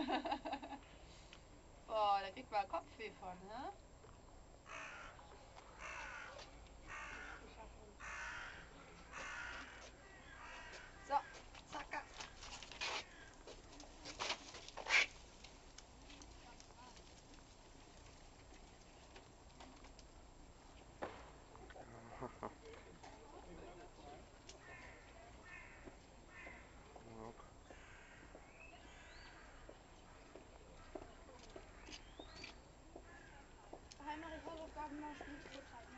Å, det fikk bare kaffe for henne. have a nice week.